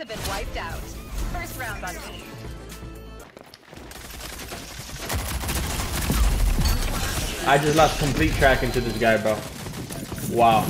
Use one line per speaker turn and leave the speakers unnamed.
Enemies have been wiped out. First round on me.
I just lost complete track into this guy, bro. Wow.